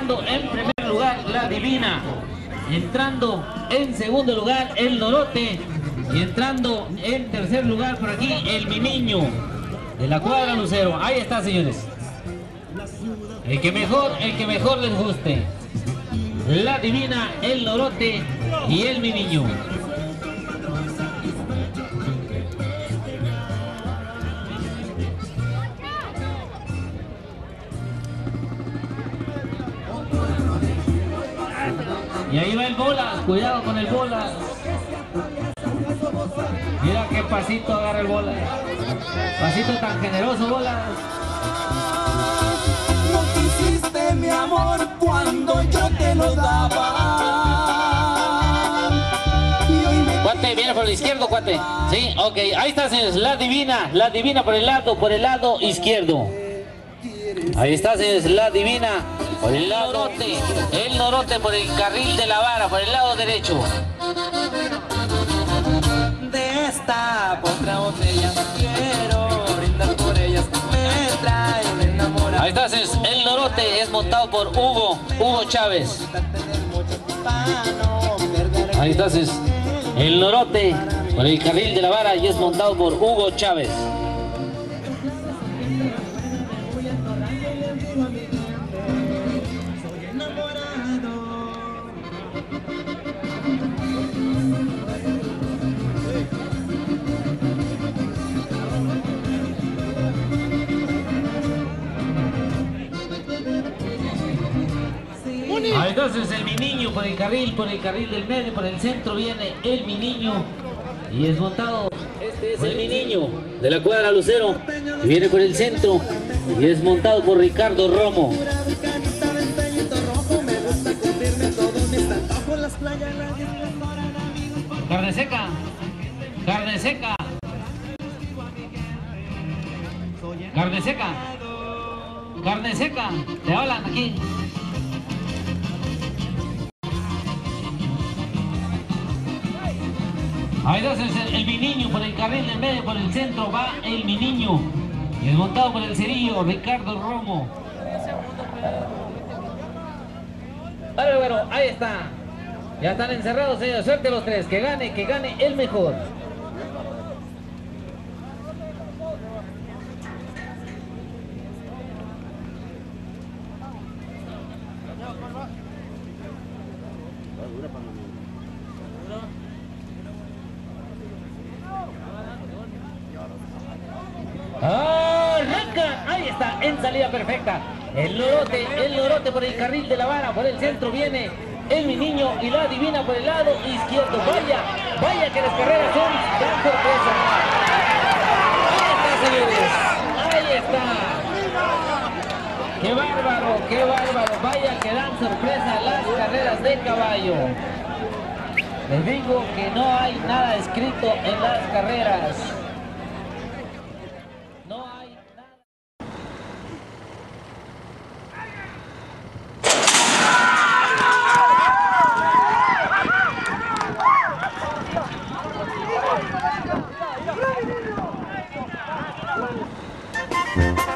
entrando en primer lugar la Divina, entrando en segundo lugar el Norote y entrando en tercer lugar por aquí el Mi Niño de la cuadra Lucero. Ahí está, señores. El que mejor, el que mejor les guste. La Divina, el Norote y el Mi Niño. Y ahí va el bola, cuidado con el bola. Mira qué pasito agarra el bola. Pasito tan generoso, bola. No quisiste mi amor cuando yo te lo daba. Cuate, viene por el izquierdo, cuate. Sí, ok. Ahí está, señores. La divina, la divina por el lado, por el lado izquierdo. Ahí está, señores. La divina por el lado norte. El norote por el carril de la vara, por el lado derecho. De esta otra botella quiero brindar por ellas. Me traen enamorado. Ahí está, señores. El norote es montado por Hugo, Hugo Chávez. Ahí está, señores. El norote por el carril de la vara y es montado por Hugo Chávez. Entonces el mi niño por el carril, por el carril del medio, por el centro viene el mi niño y es montado. Este es el mi niño de la cuadra Lucero y viene por el centro y es montado por Ricardo Romo. Carne seca, carne seca, carne seca, carne seca, te hablan aquí. Ahí entonces el, el mi niño por el carril del medio, por el centro va el mi niño. Y es montado por el cerillo, Ricardo Romo. Vale, bueno, ahí está. Ya están encerrados, señores. Suerte los tres. Que gane, que gane el mejor. Arranca, ahí está, en salida perfecta. El lorote, el lorote por el carril de la vara, por el centro viene el mi niño y la divina por el lado izquierdo. Vaya, vaya que las carreras son gran sorpresa. Ahí está, señores. Ahí está. Qué bárbaro, qué bárbaro. Vaya que dan sorpresa las carreras de caballo. Les digo que no hay nada escrito en las carreras. Mm-hmm.